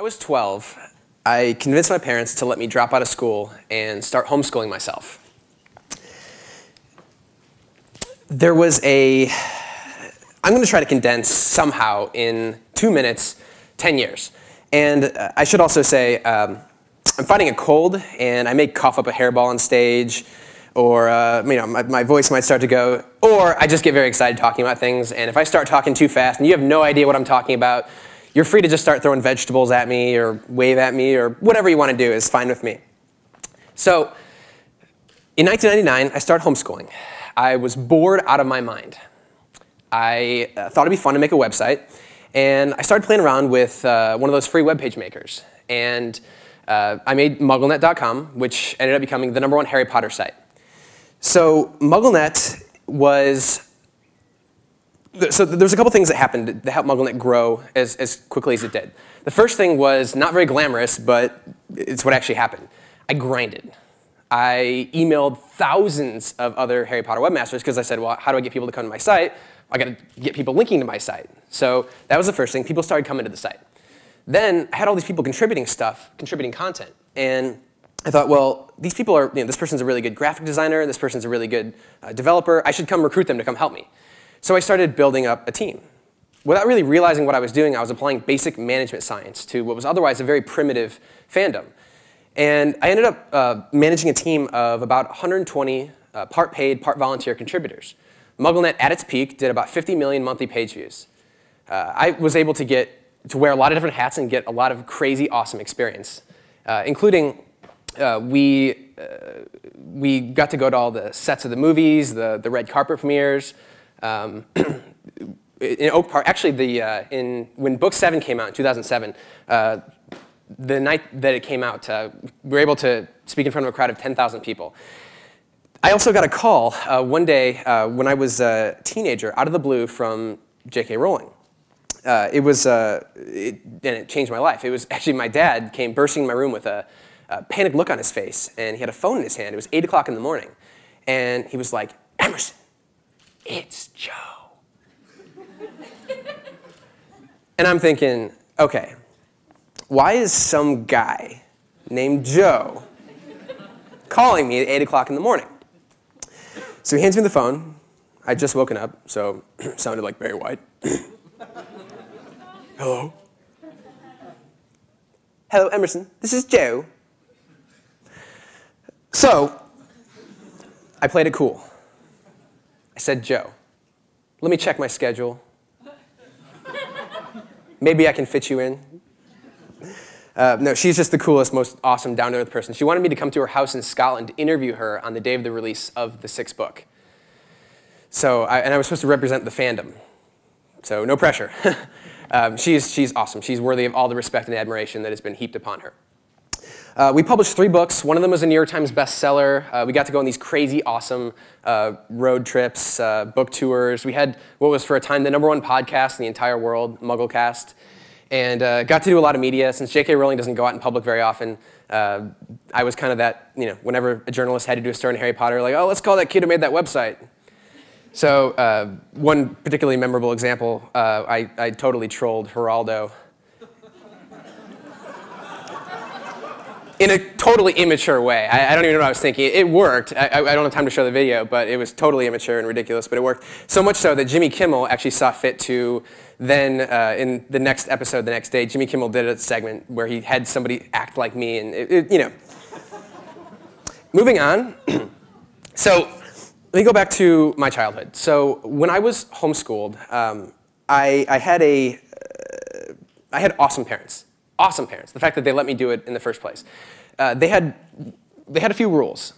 I was 12. I convinced my parents to let me drop out of school and start homeschooling myself. There was a, I'm going to try to condense somehow in two minutes 10 years. And uh, I should also say, um, I'm fighting a cold and I may cough up a hairball on stage or uh, you know, my, my, voice might start to go, or I just get very excited talking about things. And if I start talking too fast and you have no idea what I'm talking about, you're free to just start throwing vegetables at me or wave at me or whatever you want to do is fine with me. So in 1999, I started homeschooling. I was bored out of my mind. I uh, thought it'd be fun to make a website, and I started playing around with uh, one of those free web page makers. And uh, I made MuggleNet.com, which ended up becoming the number one Harry Potter site. So MuggleNet was so there's a couple things that happened that helped MuggleNet grow as, as quickly as it did. The first thing was not very glamorous, but it's what actually happened. I grinded. I emailed thousands of other Harry Potter webmasters because I said, well, how do I get people to come to my site? I got to get people linking to my site. So that was the first thing. People started coming to the site. Then I had all these people contributing stuff, contributing content. And I thought, well, these people are, you know, this person's a really good graphic designer, this person's a really good uh, developer. I should come recruit them to come help me. So I started building up a team. Without really realizing what I was doing, I was applying basic management science to what was otherwise a very primitive fandom. And I ended up uh, managing a team of about 120 uh, part paid, part volunteer contributors. MuggleNet at its peak did about 50 million monthly page views. Uh, I was able to get to wear a lot of different hats and get a lot of crazy, awesome experience, uh, including uh, we, uh, we got to go to all the sets of the movies, the, the red carpet premieres, um, in Oak Park, actually, the, uh, in, when Book 7 came out in 2007, uh, the night that it came out, uh, we were able to speak in front of a crowd of 10,000 people. I also got a call uh, one day uh, when I was a teenager, out of the blue, from J.K. Rowling. Uh, it was, it, and it changed my life. It was actually my dad came bursting in my room with a, a panicked look on his face, and he had a phone in his hand. It was 8 o'clock in the morning. And he was like, Emerson, it's Jo. and I'm thinking, okay, why is some guy named Joe calling me at 8 o'clock in the morning? So he hands me the phone. I'd just woken up, so sounded like Barry White. Hello? Hello, Emerson. This is Jo. So, I played it cool. I said, Jo, let me check my schedule. Maybe I can fit you in. Uh, no, she's just the coolest, most awesome, down to earth person. She wanted me to come to her house in Scotland to interview her on the day of the release of the sixth book. So, I, and I was supposed to represent the fandom. So, no pressure. um, she's, she's awesome. She's worthy of all the respect and admiration that has been heaped upon her. Uh, we published three books. One of them was a New York Times bestseller. Uh, we got to go on these crazy, awesome uh, road trips, uh, book tours. We had what was for a time the number one podcast in the entire world, MuggleCast, and uh, got to do a lot of media. Since J.K. Rowling doesn't go out in public very often, uh, I was kind of that, you know, whenever a journalist had to do a story on Harry Potter, like, oh, let's call that kid who made that website. So one particularly memorable example, I, I totally trolled Geraldo. In a totally immature way. I, I, don't even know what I was thinking. It worked. I, I, don't have time to show the video, but it was totally immature and ridiculous, but it worked. So much so that Jimmy Kimmel actually saw fit to then, uh, in the next episode, the next day, Jimmy Kimmel did a segment where he had somebody act like me, and it, it, you know. Moving on. so let me go back to my childhood. So when I was homeschooled, um, I, I, had a, uh, I had awesome parents awesome parents, the fact that they let me do it in the first place. Uh, they, had, they had a few rules.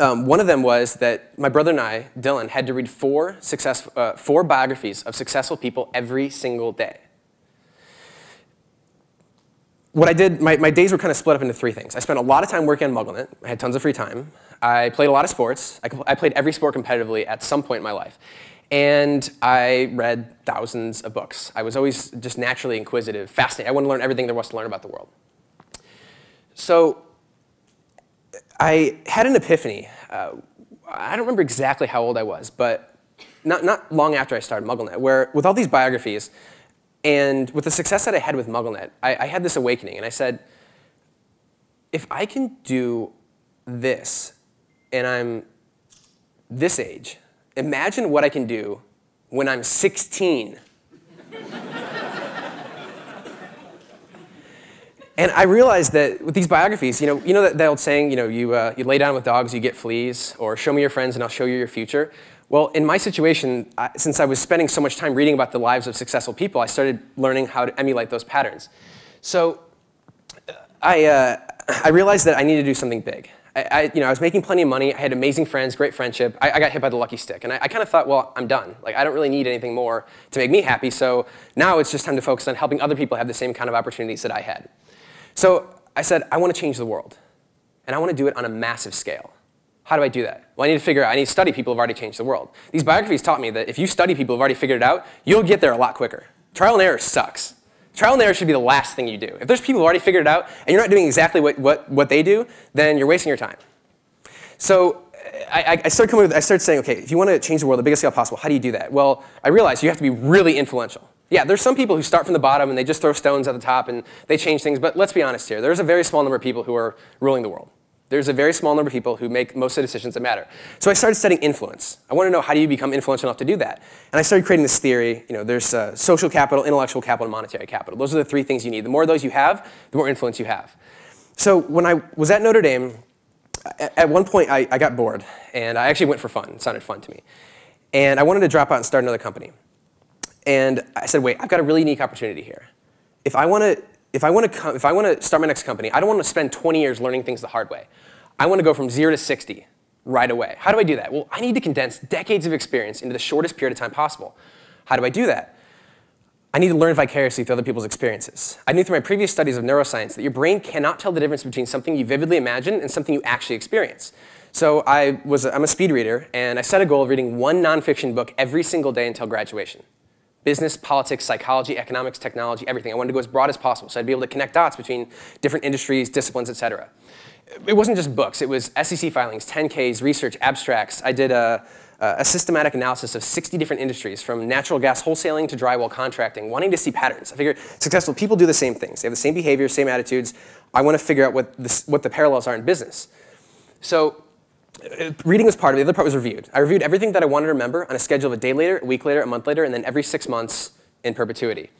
Um, one of them was that my brother and I, Dylan, had to read four, success, uh, four biographies of successful people every single day. What I did, my, my days were kind of split up into three things. I spent a lot of time working on MuggleNet. I had tons of free time. I played a lot of sports. I, I played every sport competitively at some point in my life. And I read thousands of books. I was always just naturally inquisitive, fascinated. I wanted to learn everything there was to learn about the world. So I had an epiphany. Uh, I don't remember exactly how old I was, but not, not long after I started MuggleNet, where with all these biographies, And with the success that I had with MuggleNet, I, I had this awakening, and I said, if I can do this, and I'm this age, imagine what I can do when I'm 16. And I realized that with these biographies, you know, you know that, that old saying, you know, you, uh, you lay down with dogs, you get fleas, or show me your friends and I'll show you your future. Well, in my situation, I, since I was spending so much time reading about the lives of successful people, I started learning how to emulate those patterns. So I, uh, I realized that I needed to do something big. I, I, you know, I was making plenty of money. I had amazing friends, great friendship. I, I got hit by the lucky stick. And I, I kind of thought, well, I'm done. Like, I don't really need anything more to make me happy. So now it's just time to focus on helping other people have the same kind of opportunities that I had. So I said, I want to change the world. And I want to do it on a massive scale. How do I do that? Well, I need to figure out, I need to study people who've already changed the world. These biographies taught me that if you study people who've already figured it out, you'll get there a lot quicker. Trial and error sucks. Trial and error should be the last thing you do. If there's people who have already figured it out and you're not doing exactly what, what, what they do, then you're wasting your time. So I, I, started coming with, I started saying, okay, if you want to change the world the biggest scale possible, how do you do that? Well, I realized you have to be really influential. Yeah, there's some people who start from the bottom and they just throw stones at the top and they change things, but let's be honest here. There's a very small number of people who are ruling the world. There's a very small number of people who make most of the decisions that matter. So I started studying influence. I want to know how do you become influential enough to do that? And I started creating this theory. You know, there's uh, social capital, intellectual capital, and monetary capital. Those are the three things you need. The more of those you have, the more influence you have. So when I was at Notre Dame, at one point I, I got bored, and I actually went for fun. It sounded fun to me. And I wanted to drop out and start another company. And I said, wait, I've got a really unique opportunity here. If I want to if I want to if I want to start my next company, I don't want to spend 20 years learning things the hard way. I want to go from zero to 60 right away. How do I do that? Well, I need to condense decades of experience into the shortest period of time possible. How do I do that? I need to learn vicariously through other people's experiences. I knew through my previous studies of neuroscience that your brain cannot tell the difference between something you vividly imagine and something you actually experience. So I was, I'm a speed reader, and I set a goal of reading one nonfiction book every single day until graduation business, politics, psychology, economics, technology, everything. I wanted to go as broad as possible, so I'd be able to connect dots between different industries, disciplines, et cetera. It wasn't just books. It was SEC filings, 10Ks, research, abstracts. I did a, a systematic analysis of 60 different industries, from natural gas wholesaling to drywall contracting, wanting to see patterns. I figured successful people do the same things. They have the same behavior, same attitudes. I want to figure out what, this, what the parallels are in business. So Uh, reading was part of it. The other part was reviewed. I reviewed everything that I wanted to remember on a schedule of a day later, a week later, a month later, and then every six months in perpetuity.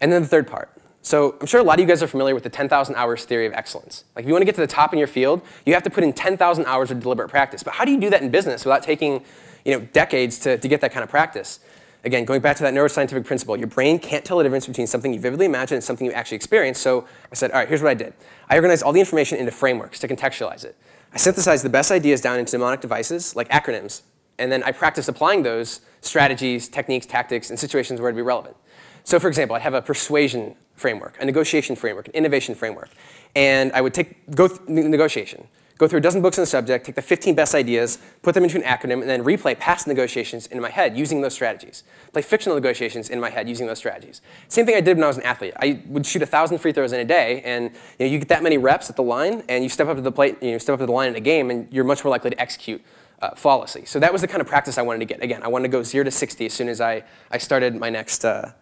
And then the third part. So I'm sure a lot of you guys are familiar with the 10,000 hours theory of excellence. Like if you want to get to the top in your field, you have to put in 10,000 hours of deliberate practice. But how do you do that in business without taking you know, decades to, to get that kind of practice? Again, going back to that neuroscientific principle, your brain can't tell the difference between something you vividly imagine and something you actually experience. So I said, all right, here's what I did. I organized all the information into frameworks to contextualize it. I synthesized the best ideas down into mnemonic devices, like acronyms, and then I practiced applying those strategies, techniques, tactics, in situations where it'd be relevant. So for example, I'd have a persuasion framework, a negotiation framework, an innovation framework, and I would take, go negotiation go through a dozen books on the subject, take the 15 best ideas, put them into an acronym, and then replay past negotiations in my head using those strategies. Play fictional negotiations in my head using those strategies. Same thing I did when I was an athlete. I would shoot 1,000 free throws in a day, and you, know, you get that many reps at the line, and you step up to the plate, you know, step up to the line in a game, and you're much more likely to execute uh, flawlessly. So that was the kind of practice I wanted to get. Again, I wanted to go 0 to 60 as soon as I, I started my next, uh,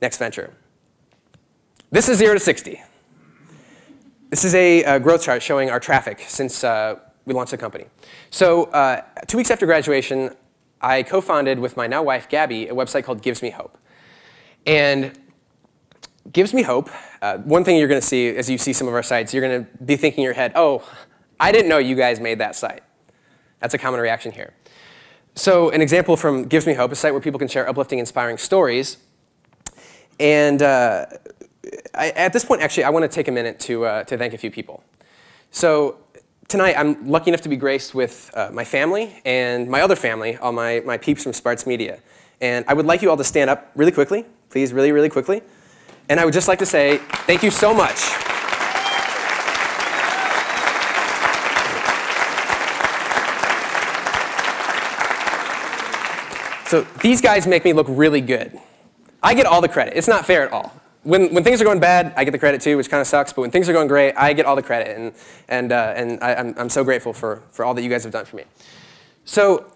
next venture. This is 0 to 60. This is a, a growth chart showing our traffic since uh, we launched the company. So uh, two weeks after graduation, I co-founded with my now wife, Gabby, a website called Gives Me Hope. And Gives Me Hope, uh, one thing you're going to see as you see some of our sites, you're going to be thinking in your head, oh, I didn't know you guys made that site. That's a common reaction here. So an example from Gives Me Hope, a site where people can share uplifting, inspiring stories. And uh, I, at this point, actually, I want to take a minute to, uh, to thank a few people. So tonight, I'm lucky enough to be graced with uh, my family and my other family, all my, my peeps from Spartz Media. And I would like you all to stand up really quickly, please, really, really quickly. And I would just like to say thank you so much. So these guys make me look really good. I get all the credit. It's not fair at all when, when things are going bad, I get the credit too, which kind of sucks. But when things are going great, I get all the credit. And, and, uh, and I, am I'm, I'm so grateful for, for all that you guys have done for me. So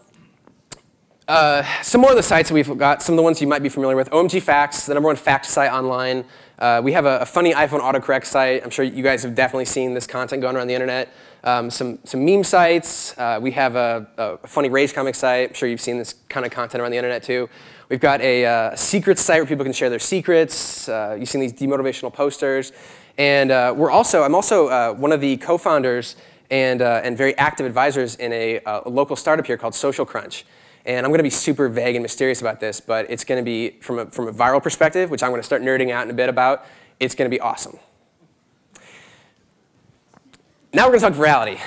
Uh, some more of the sites that we've got, some of the ones you might be familiar with. OMG Facts, the number one fact site online. Uh, we have a, a, funny iPhone autocorrect site. I'm sure you guys have definitely seen this content going around the internet. Um, some, some meme sites. Uh, we have a, a, funny Rage comic site. I'm sure you've seen this kind of content around the internet too. We've got a, uh, secret site where people can share their secrets. Uh, you've seen these demotivational posters. And uh, we're also, I'm also one of the co-founders and, and very active advisors in a, a local startup here called Social Crunch. And I'm going to be super vague and mysterious about this, but it's going to be, from a, from a viral perspective, which I'm going to start nerding out in a bit about, it's going to be awesome. Now we're going to talk virality.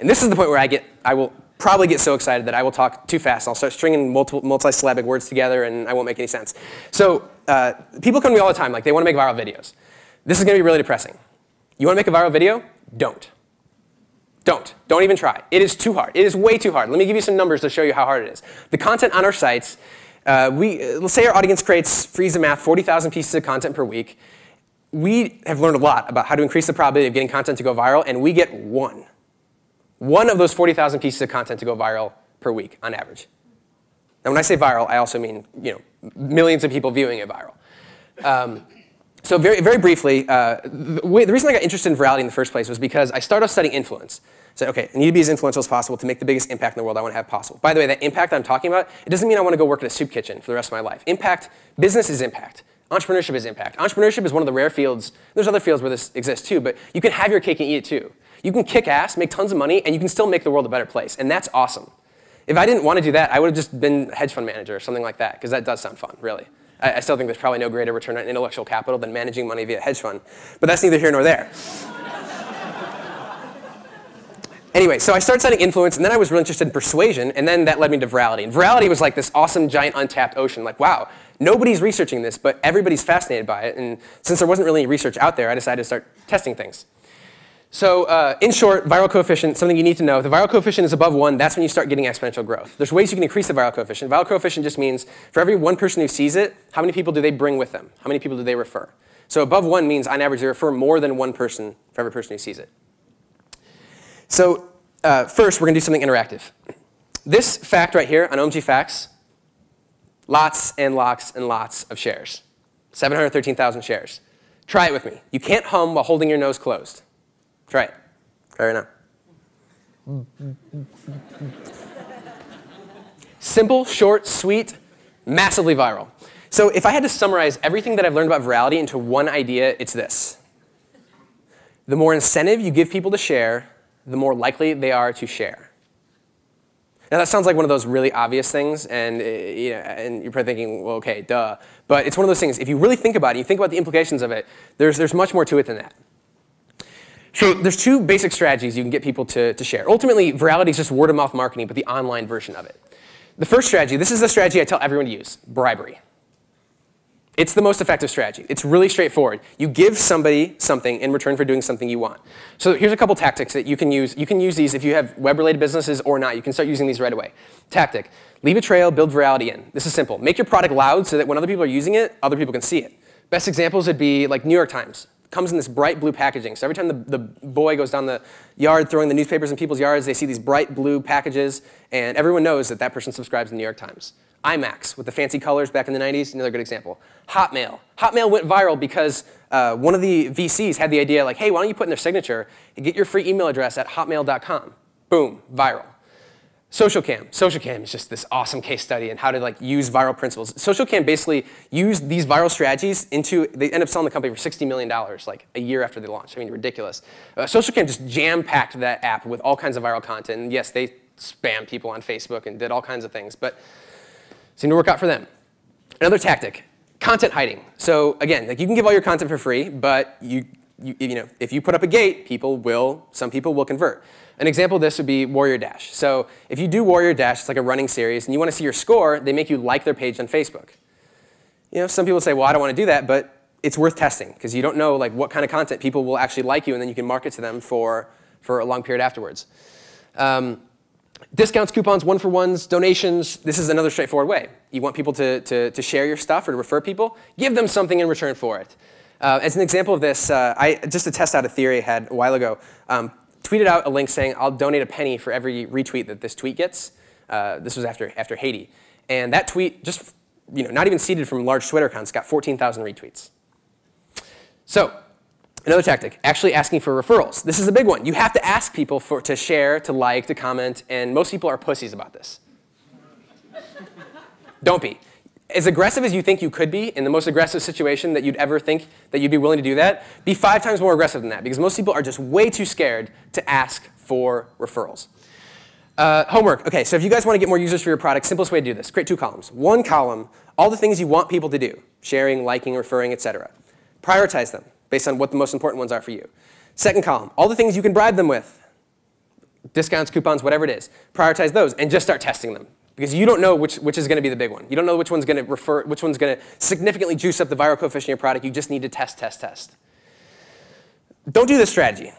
And this is the point where I, get, I will probably get so excited that I will talk too fast. I'll start stringing multiple, multi-syllabic words together, and I won't make any sense. So uh, people come to me all the time, like they want to make viral videos. This is going to be really depressing. You want to make a viral video? Don't. Don't. Don't even try. It is too hard. It is way too hard. Let me give you some numbers to show you how hard it is. The content on our sites, uh, we, uh, let's say our audience creates, freeze the math, 40,000 pieces of content per week. We have learned a lot about how to increase the probability of getting content to go viral, and we get one. One of those 40,000 pieces of content to go viral per week on average. Now, when I say viral, I also mean you know, millions of people viewing it viral. Um, so very, very briefly, uh, the, the, reason I got interested in virality in the first place was because I started off studying influence. I said, okay, I need to be as influential as possible to make the biggest impact in the world I want to have possible. By the way, that impact I'm talking about, it doesn't mean I want to go work in a soup kitchen for the rest of my life. Impact, business is impact. Entrepreneurship is impact. Entrepreneurship is one of the rare fields, there's other fields where this exists too, but you can have your cake and eat it too. You can kick ass, make tons of money, and you can still make the world a better place, and that's awesome. If I didn't want to do that, I would have just been a hedge fund manager or something like that, because that does sound fun, really. I, I still think there's probably no greater return on intellectual capital than managing money via hedge fund. But that's neither here nor there. Anyway, so I started studying influence, and then I was really interested in persuasion, and then that led me to virality. And virality was like this awesome, giant, untapped ocean. Like, wow, nobody's researching this, but everybody's fascinated by it. And since there wasn't really any research out there, I decided to start testing things. So uh, in short, viral coefficient, something you need to know. If the viral coefficient is above 1, that's when you start getting exponential growth. There's ways you can increase the viral coefficient. Viral coefficient just means for every one person who sees it, how many people do they bring with them? How many people do they refer? So above 1 means on average they refer more than one person for every person who sees it. So uh, first, we're going to do something interactive. This fact right here on OMG Facts, lots and lots and lots of shares. 713,000 shares. Try it with me. You can't hum while holding your nose closed. Try it. Try right now. Simple, short, sweet, massively viral. So if I had to summarize everything that I've learned about virality into one idea, it's this. The more incentive you give people to share, the more likely they are to share. Now that sounds like one of those really obvious things, and, uh, you know, and you're probably thinking, well, okay, duh. But it's one of those things, if you really think about it, you think about the implications of it, there's, there's much more to it than that. So there's two basic strategies you can get people to, to share. Ultimately, virality is just word of mouth marketing, but the online version of it. The first strategy, this is the strategy I tell everyone to use, bribery. It's the most effective strategy. It's really straightforward. You give somebody something in return for doing something you want. So here's a couple tactics that you can use. You can use these if you have web-related businesses or not. You can start using these right away. Tactic, leave a trail, build virality in. This is simple. Make your product loud so that when other people are using it, other people can see it. Best examples would be like New York Times comes in this bright blue packaging. So every time the, the boy goes down the yard throwing the newspapers in people's yards, they see these bright blue packages, and everyone knows that that person subscribes to the New York Times. IMAX with the fancy colors back in the 90s, another good example. Hotmail. Hotmail went viral because uh, one of the VCs had the idea like, hey, why don't you put in their signature and get your free email address at hotmail.com. Boom, viral. SocialCam. SocialCam is just this awesome case study in how to like use viral principles. SocialCam basically used these viral strategies into, they end up selling the company for $60 million like a year after they launched. I mean, ridiculous. Uh, SocialCam just jam-packed that app with all kinds of viral content. And yes, they spam people on Facebook and did all kinds of things, but seemed to work out for them. Another tactic, content hiding. So again, like you can give all your content for free, but you, you, you know, if you put up a gate, people will, some people will convert. An example of this would be Warrior Dash. So if you do Warrior Dash, it's like a running series, and you want to see your score, they make you like their page on Facebook. You know, some people say, well, I don't want to do that, but it's worth testing because you don't know like what kind of content people will actually like you, and then you can market to them for, for a long period afterwards. Um, discounts, coupons, one-for-ones, donations, this is another straightforward way. You want people to, to, to, share your stuff or to refer people, give them something in return for it. Uh, as an example of this, uh, I, just to test out a theory I had a while ago, um, tweeted out a link saying, I'll donate a penny for every retweet that this tweet gets. Uh, this was after, after Haiti. And that tweet, just you know, not even seeded from large Twitter accounts, got 14,000 retweets. So another tactic, actually asking for referrals. This is a big one. You have to ask people for, to share, to like, to comment, and most people are pussies about this. Don't be. As aggressive as you think you could be in the most aggressive situation that you'd ever think that you'd be willing to do that, be five times more aggressive than that because most people are just way too scared to ask for referrals. Uh, homework. Okay, so if you guys want to get more users for your product, simplest way to do this, create two columns. One column, all the things you want people to do, sharing, liking, referring, etc. Prioritize them based on what the most important ones are for you. Second column, all the things you can bribe them with, discounts, coupons, whatever it is. Prioritize those and just start testing them because you don't know which, which is going to be the big one. You don't know which one's going to refer, which one's going to significantly juice up the viral coefficient of your product. You just need to test, test, test. Don't do this strategy.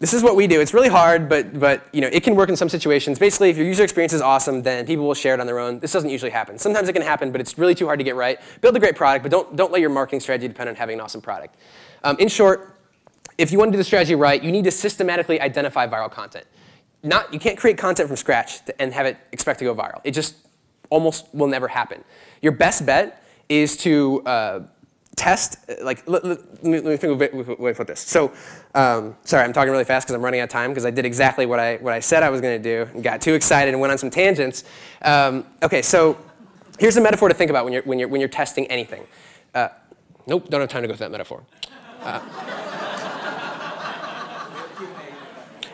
This is what we do. It's really hard, but, but you know, it can work in some situations. Basically, if your user experience is awesome, then people will share it on their own. This doesn't usually happen. Sometimes it can happen, but it's really too hard to get right. Build a great product, but don't, don't let your marketing strategy depend on having an awesome product. Um, in short, if you want to do the strategy right, you need to systematically identify viral content. Not, you can't create content from scratch and have it expect to go viral. It just almost will never happen. Your best bet is to uh, test, like, let, let, me, let me think of a way to this. So, um, sorry, I'm talking really fast because I'm running out of time because I did exactly what I, what I said I was going to do and got too excited and went on some tangents. Um, okay, so here's a metaphor to think about when you're, when you're, when you're testing anything. Uh, nope, don't have time to go through that metaphor. Uh,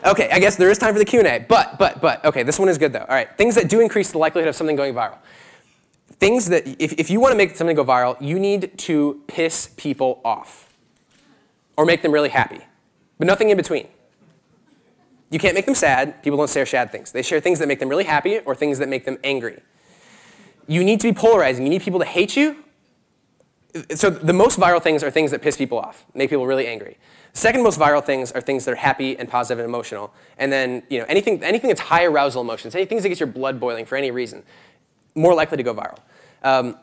okay, I guess there is time for the Q&A, but, but, but, okay, this one is good though. All right, things that do increase the likelihood of something going viral things that, if, if you want to make something go viral, you need to piss people off or make them really happy, but nothing in between. You can't make them sad. People don't share sad things. They share things that make them really happy or things that make them angry. You need to be polarizing. You need people to hate you. So the most viral things are things that piss people off, make people really angry. Second most viral things are things that are happy and positive and emotional. And then you know, anything, anything that's high arousal emotions, anything that gets your blood boiling for any reason more likely to go viral. Um,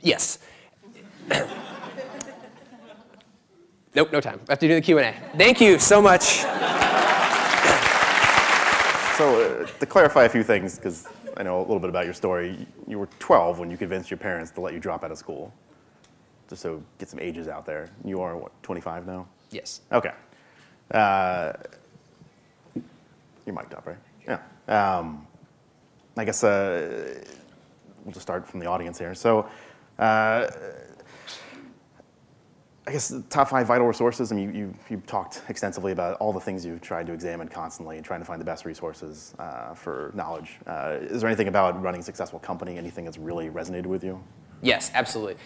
yes. nope, no time. I have to do the Q&A. Thank you so much. So uh, to clarify a few things, because I know a little bit about your story, you were 12 when you convinced your parents to let you drop out of school. Just so get some ages out there. You are, what, 25 now? Yes. Okay. Uh, you're mic'd up, right? Yeah. Um, I guess uh, we'll just start from the audience here. So, uh, I guess the top five vital resources. I mean, you, you, you, talked extensively about all the things you've tried to examine constantly and trying to find the best resources uh, for knowledge. Uh, is there anything about running a successful company, anything that's really resonated with you? Yes, absolutely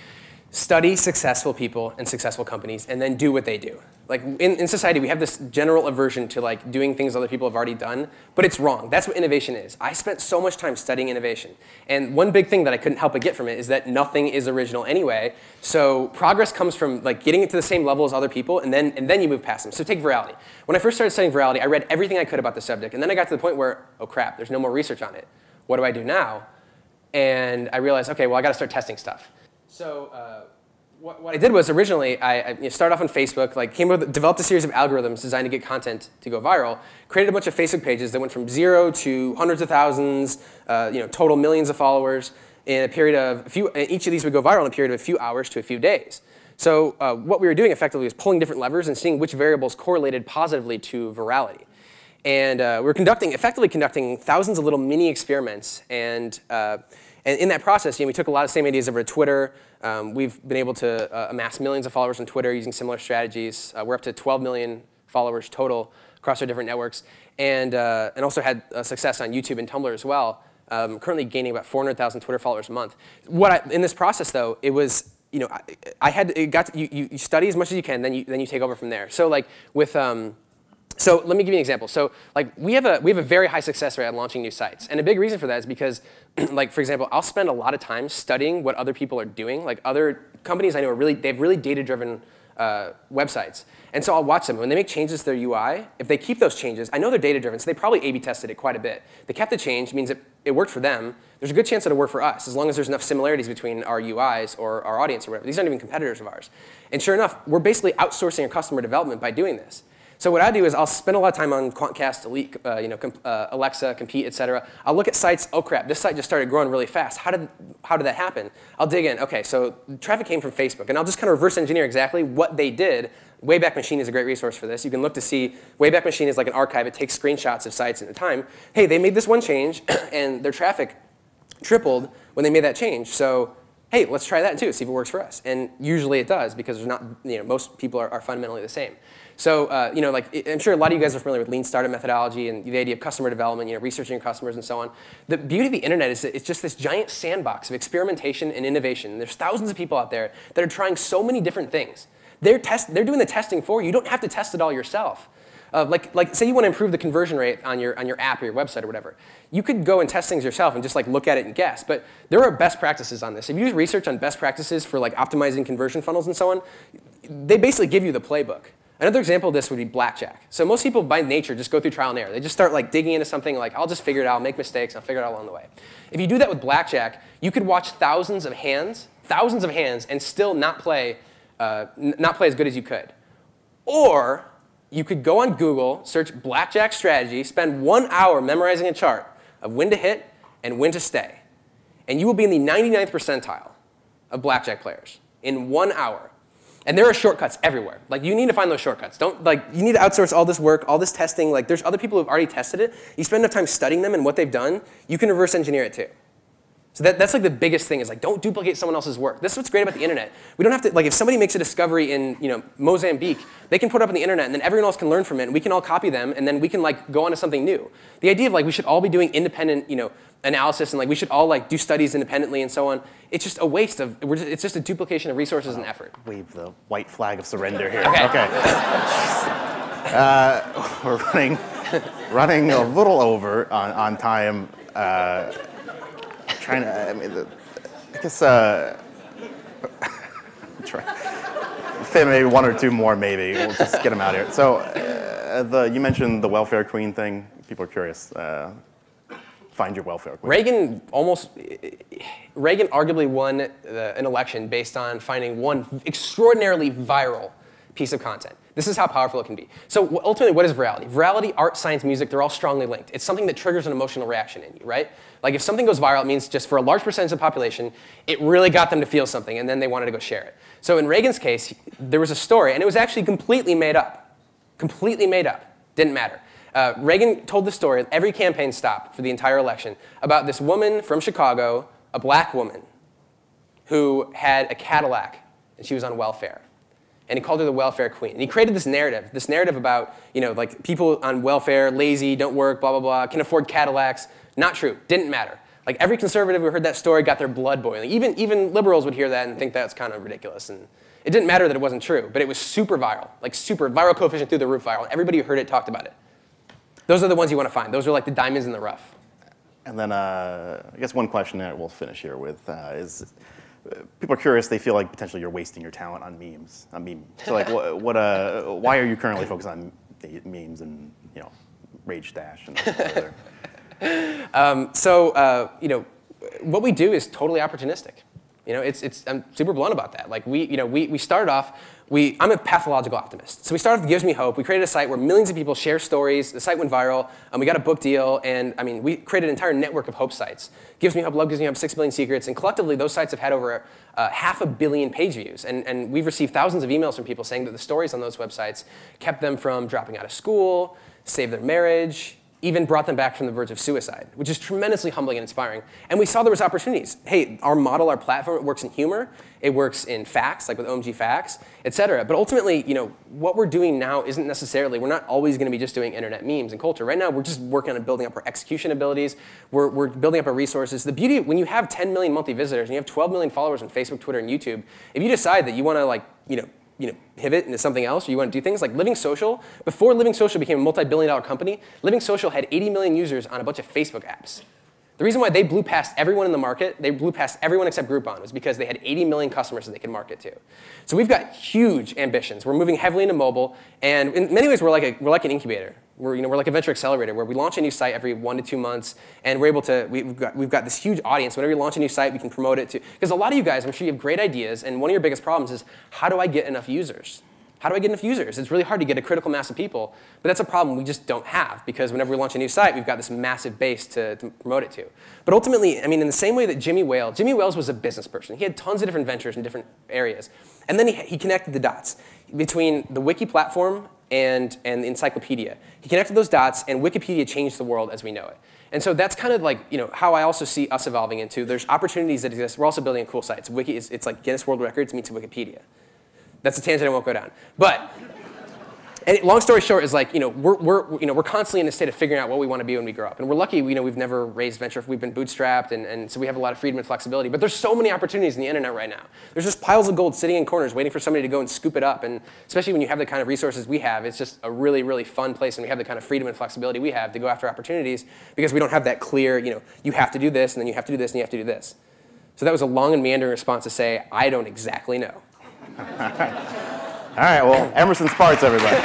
study successful people and successful companies and then do what they do. Like in, in society, we have this general aversion to like doing things other people have already done, but it's wrong. That's what innovation is. I spent so much time studying innovation. And one big thing that I couldn't help but get from it is that nothing is original anyway. So progress comes from like getting it to the same level as other people and then, and then you move past them. So take virality. When I first started studying virality, I read everything I could about the subject. And then I got to the point where, oh crap, there's no more research on it. What do I do now? And I realized, okay, well, I got to start testing stuff. So uh, what, what, I did was originally I, I you know, started off on Facebook, like came with, developed a series of algorithms designed to get content to go viral. Created a bunch of Facebook pages that went from zero to hundreds of thousands, uh, you know, total millions of followers in a period of a few. Each of these would go viral in a period of a few hours to a few days. So uh, what we were doing effectively was pulling different levers and seeing which variables correlated positively to virality. And uh, we were conducting, effectively conducting thousands of little mini experiments and uh, and in that process, you know, we took a lot of same ideas over Twitter. Um, we've been able to uh, amass millions of followers on Twitter using similar strategies. Uh, we're up to 12 million followers total across our different networks, and, uh, and also had uh, success on YouTube and Tumblr as well. Um, currently gaining about 400,000 Twitter followers a month. What I, in this process, though, it was you know I, I had it got to, you, you study as much as you can, then you then you take over from there. So like with um, so let me give you an example. So like we have a we have a very high success rate at launching new sites, and a big reason for that is because, like for example, I'll spend a lot of time studying what other people are doing. Like other companies I know are really they have really data driven uh, websites, and so I'll watch them when they make changes to their UI. If they keep those changes, I know they're data driven, so they probably A/B tested it quite a bit. They kept the change means it, it worked for them. There's a good chance that it'll work for us as long as there's enough similarities between our UIs or our audience or whatever. These aren't even competitors of ours. And sure enough, we're basically outsourcing our customer development by doing this. So what I do is I'll spend a lot of time on Quantcast, Elite, uh, you know, uh, Alexa, Compete, et cetera. I'll look at sites, oh crap, this site just started growing really fast. How did, how did that happen? I'll dig in, okay, so traffic came from Facebook, and I'll just kind of reverse engineer exactly what they did. Wayback Machine is a great resource for this. You can look to see, Wayback Machine is like an archive. It takes screenshots of sites at a time. Hey, they made this one change, and their traffic tripled when they made that change. So hey, let's try that too, see if it works for us. And usually it does because there's not, you know, most people are, are fundamentally the same. So, uh, you know, like I'm sure a lot of you guys are familiar with lean startup methodology and the idea of customer development, you know, researching your customers and so on. The beauty of the internet is that it's just this giant sandbox of experimentation and innovation. There's thousands of people out there that are trying so many different things. They're, test, they're doing the testing for you. You don't have to test it all yourself. Like, like, say you want to improve the conversion rate on your, on your app or your website or whatever. You could go and test things yourself and just like look at it and guess. But there are best practices on this. If you use research on best practices for like optimizing conversion funnels and so on, they basically give you the playbook. Another example of this would be blackjack. So most people by nature just go through trial and error. They just start like digging into something like, I'll just figure it out, I'll make mistakes, I'll figure it out along the way. If you do that with blackjack, you could watch thousands of hands, thousands of hands, and still not play, uh, not play as good as you could. Or you could go on Google, search blackjack strategy, spend one hour memorizing a chart of when to hit and when to stay. And you will be in the 99th percentile of blackjack players in one hour. And there are shortcuts everywhere. Like you need to find those shortcuts. Don't like you need to outsource all this work, all this testing. Like there's other people who've already tested it. You spend enough time studying them and what they've done, you can reverse engineer it too. So that, that's like the biggest thing is like don't duplicate someone else's work. This is what's great about the internet. We don't have to like if somebody makes a discovery in you know Mozambique, they can put it up on the internet and then everyone else can learn from it and we can all copy them and then we can like go on to something new. The idea of like we should all be doing independent you know analysis and like we should all like do studies independently and so on. It's just a waste of we're just, it's just a duplication of resources and effort. Wave the white flag of surrender here. Okay. okay. uh, we're running running a little over on, on time. Uh, trying to, I mean, the, I guess, uh, try, fit maybe one or two more, maybe. We'll just get them out here. So, uh, the, you mentioned the welfare queen thing. People are curious. Uh, find your welfare queen. Reagan almost, Reagan arguably won an election based on finding one extraordinarily viral piece of content. This is how powerful it can be. So ultimately, what is virality? Virality, art, science, music, they're all strongly linked. It's something that triggers an emotional reaction in you, right? Like if something goes viral, it means just for a large percentage of the population, it really got them to feel something, and then they wanted to go share it. So in Reagan's case, there was a story, and it was actually completely made up. Completely made up. Didn't matter. Uh, Reagan told the story, every campaign stop for the entire election, about this woman from Chicago, a black woman, who had a Cadillac, and she was on welfare and he called her the welfare queen. And he created this narrative, this narrative about, you know, like people on welfare, lazy, don't work, blah, blah, blah, can afford Cadillacs. Not true, didn't matter. Like every conservative who heard that story got their blood boiling. Even, even liberals would hear that and think that's kind of ridiculous. And it didn't matter that it wasn't true, but it was super viral, like super viral coefficient through the roof viral. Everybody who heard it talked about it. Those are the ones you want to find. Those are like the diamonds in the rough. And then uh, I guess one question that we'll finish here with uh, is people are curious. They feel like potentially you're wasting your talent on memes. On meme. So like, what, what uh, why are you currently focused on memes and you know, rage dash and um, so uh, you know, what we do is totally opportunistic. You know, it's, it's, I'm super blunt about that. Like we, you know, we, we started off we, I'm a pathological optimist. So we started with Gives Me Hope. We created a site where millions of people share stories. The site went viral. and we got a book deal. And I mean, we created an entire network of hope sites. Gives Me Hope, Love Gives Me Hope, Six Billion Secrets. And collectively, those sites have had over uh, half a billion page views. And, and we've received thousands of emails from people saying that the stories on those websites kept them from dropping out of school, saved their marriage, even brought them back from the verge of suicide, which is tremendously humbling and inspiring. And we saw there was opportunities. Hey, our model, our platform, it works in humor, it works in facts, like with OMG Facts, et cetera. But ultimately, you know, what we're doing now isn't necessarily, we're not always gonna be just doing internet memes and culture. Right now, we're just working on building up our execution abilities, we're, we're building up our resources. The beauty, when you have 10 million monthly visitors and you have 12 million followers on Facebook, Twitter, and YouTube, if you decide that you wanna like, you know, you know, pivot into something else, or you want to do things like Living Social. Before Living Social became a multi-billion dollar company, Living Social had 80 million users on a bunch of Facebook apps. The reason why they blew past everyone in the market, they blew past everyone except Groupon, was because they had 80 million customers that they could market to. So we've got huge ambitions. We're moving heavily into mobile, and in many ways, we're like, a, we're like an incubator. We're, you know, we're like a venture accelerator where we launch a new site every one to two months, and we're able to, we've got, we've got this huge audience. Whenever we launch a new site, we can promote it to, because a lot of you guys, I'm sure you have great ideas, and one of your biggest problems is, how do I get enough users? How do I get enough users? It's really hard to get a critical mass of people, but that's a problem we just don't have because whenever we launch a new site, we've got this massive base to, to promote it to. But ultimately, I mean, in the same way that Jimmy Wales, Jimmy Wales was a business person. He had tons of different ventures in different areas. And then he, he connected the dots between the wiki platform and, and the encyclopedia. He connected those dots, and Wikipedia changed the world as we know it. And so that's kind of like you know how I also see us evolving into. There's opportunities that exist. We're also building cool site. It's, Wiki, it's, it's like Guinness World Records meets Wikipedia. That's a tangent I won't go down. But and long story short is like, you know, we're, we're, you know, we're constantly in a state of figuring out what we want to be when we grow up. And we're lucky, you know, we've never raised venture, we've been bootstrapped, and, and so we have a lot of freedom and flexibility. But there's so many opportunities in the internet right now. There's just piles of gold sitting in corners waiting for somebody to go and scoop it up. And especially when you have the kind of resources we have, it's just a really, really fun place, and we have the kind of freedom and flexibility we have to go after opportunities because we don't have that clear, you know, you have to do this, and then you have to do this, and you have to do this. So that was a long and meandering response to say, I don't exactly know. All right, well, Emerson Spartz, everybody.